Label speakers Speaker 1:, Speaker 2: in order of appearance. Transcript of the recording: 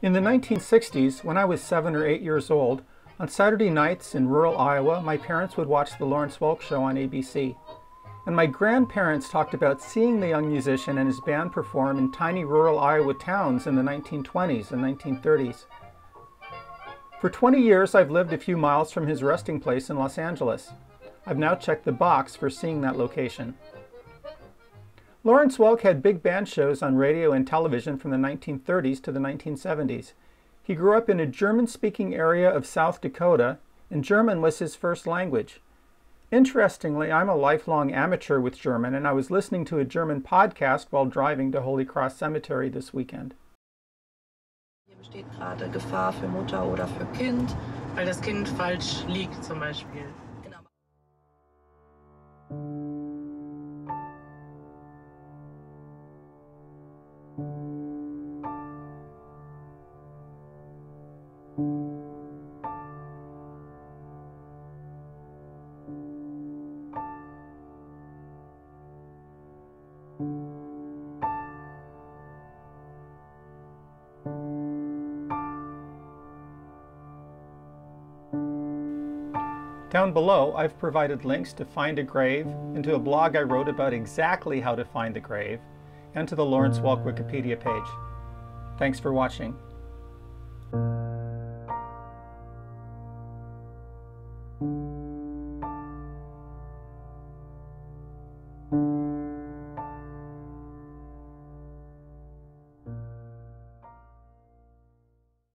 Speaker 1: In the 1960s, when I was seven or eight years old, on Saturday nights in rural Iowa, my parents would watch the Lawrence Welk Show on ABC. And my grandparents talked about seeing the young musician and his band perform in tiny rural Iowa towns in the 1920s and 1930s. For 20 years, I've lived a few miles from his resting place in Los Angeles. I've now checked the box for seeing that location. Lawrence Welk had big band shows on radio and television from the 1930s to the 1970s. He grew up in a German-speaking area of South Dakota, and German was his first language. Interestingly, I'm a lifelong amateur with German, and I was listening to a German podcast while driving to Holy Cross Cemetery this weekend.
Speaker 2: Gefahr für Mutter oder für Kind.
Speaker 3: Weil das Kind falsch liegt zum Beispiel.
Speaker 1: Down below, I've provided links to Find a Grave and to a blog I wrote about exactly how to find the grave, and to the Lawrence Welk Wikipedia page. Thanks for watching.